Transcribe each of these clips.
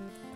Mm-hmm.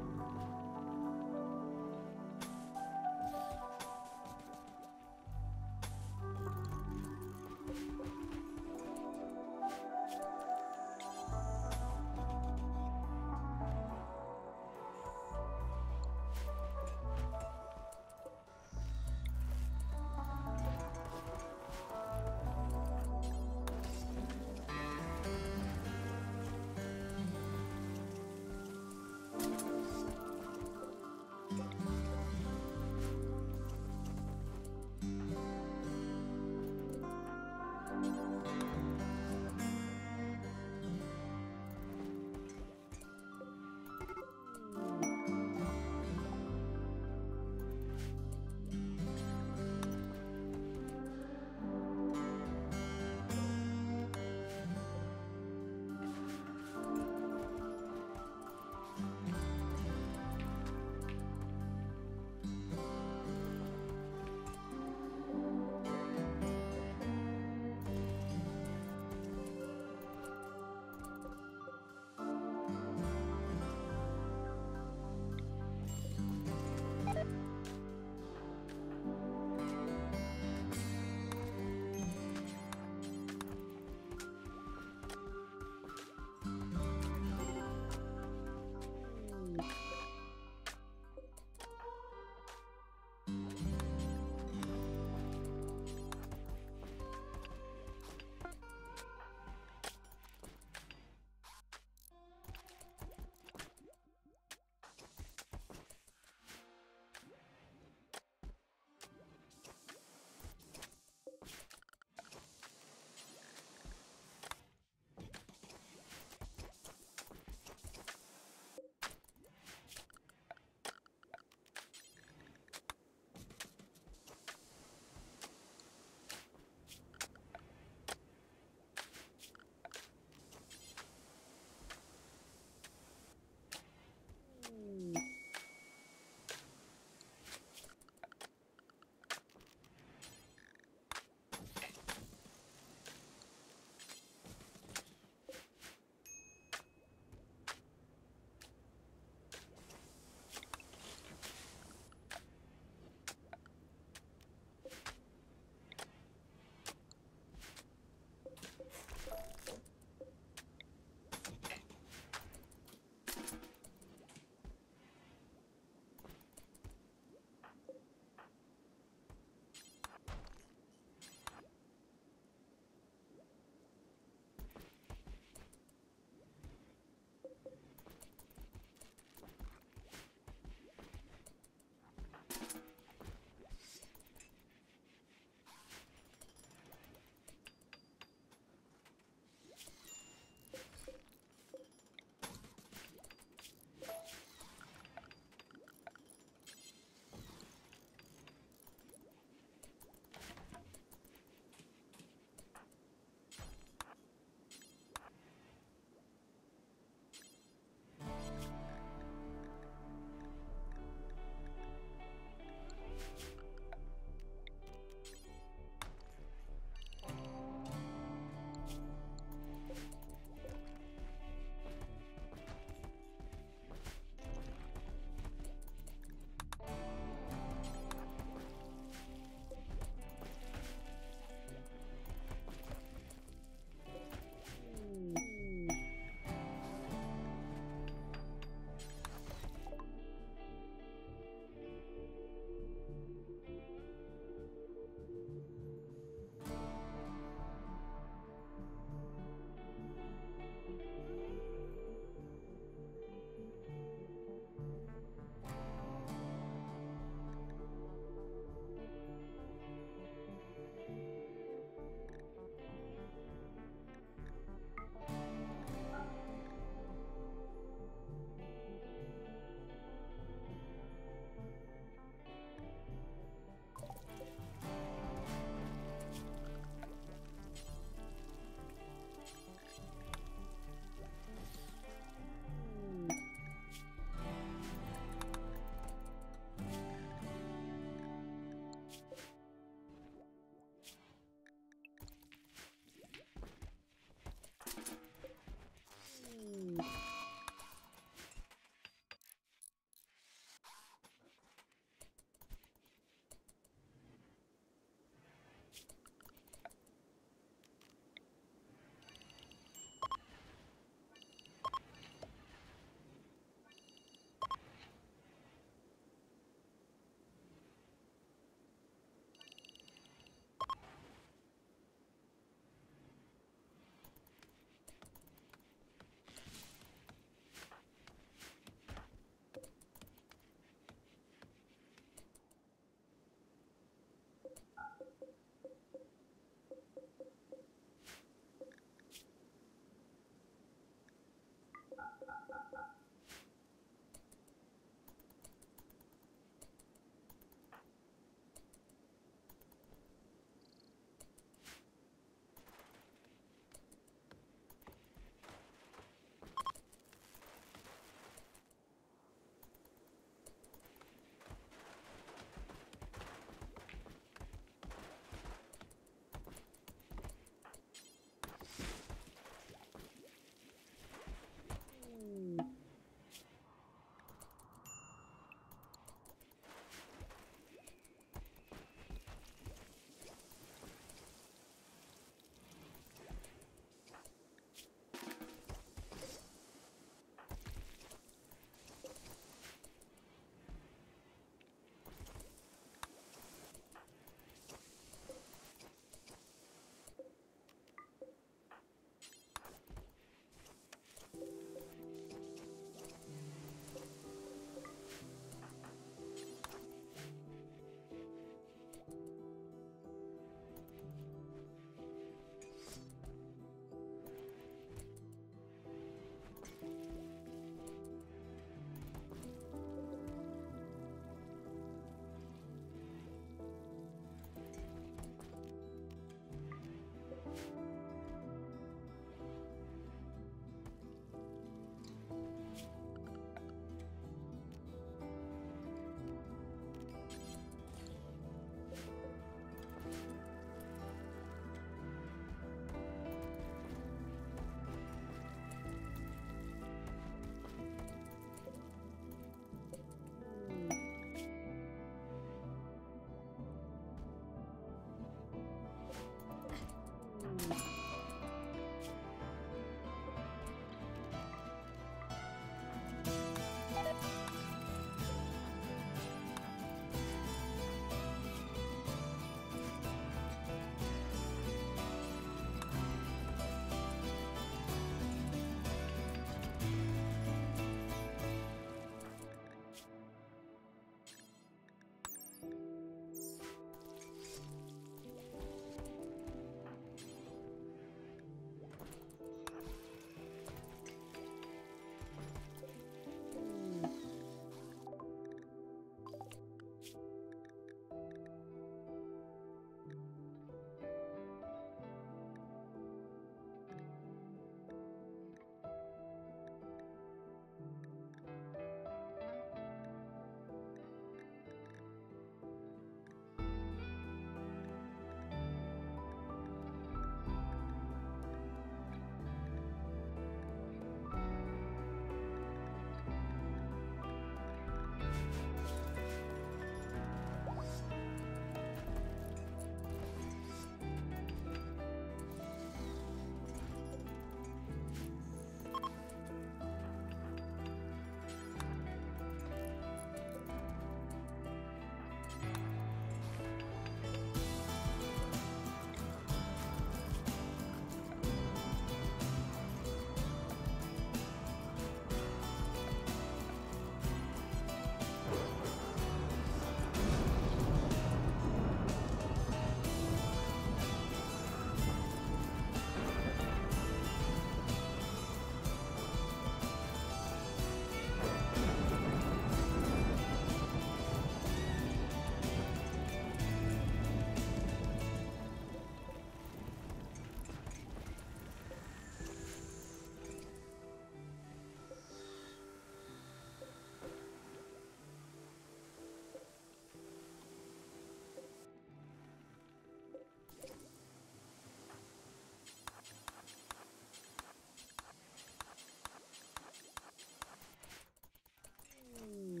Ooh.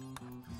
Mm-hmm.